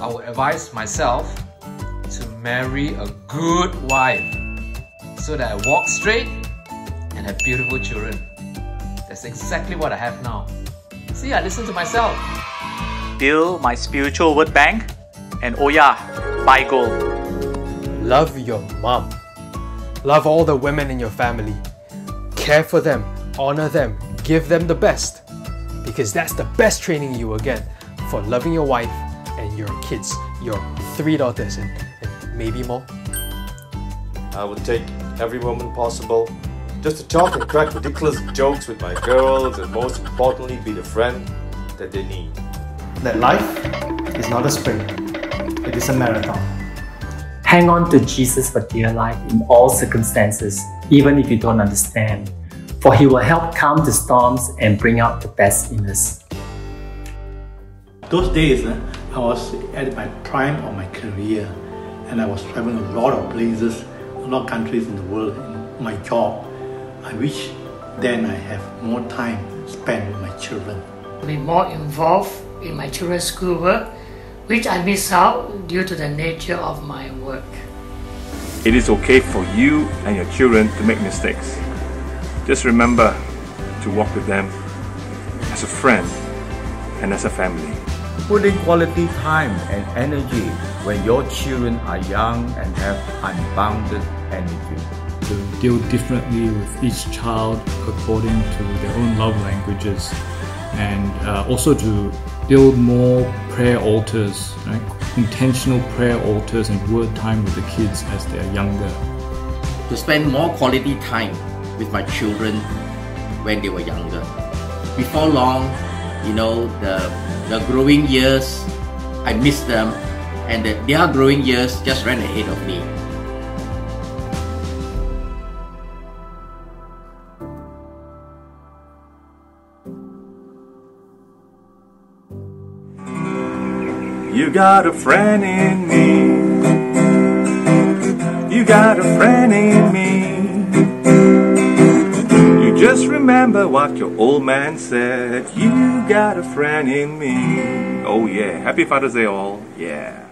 I would advise myself to marry a good wife so that I walk straight and have beautiful children. That's exactly what I have now. See, I listen to myself. Build my spiritual word bank and oh yeah, buy gold. Love your mom. Love all the women in your family. Care for them, honor them, give them the best. Because that's the best training you will get for loving your wife and your kids, your three daughters and, and maybe more. I would take every woman possible just to talk and crack ridiculous jokes with my girls and most importantly be the friend that they need. That life is not a sprint, it is a marathon. Hang on to Jesus for dear life in all circumstances, even if you don't understand, for He will help calm the storms and bring out the best in us. Those days, uh, I was at my prime of my career and I was traveling a lot of places, a lot of countries in the world in my job. I wish then I have more time spent with my children. Be more involved in my children's schoolwork, which I miss out due to the nature of my work. It is okay for you and your children to make mistakes. Just remember to walk with them as a friend and as a family. Put in quality time and energy when your children are young and have unbounded energy. To deal differently with each child according to their own love languages and uh, also to build more prayer altars, right? intentional prayer altars and word time with the kids as they're younger. To spend more quality time with my children when they were younger. Before long, you know, the, the growing years, I miss them, and the, their growing years just ran ahead of me. You got a friend in me. You got a friend in me. Just remember what your old man said. You got a friend in me. Oh yeah. Happy Father's Day all. Yeah.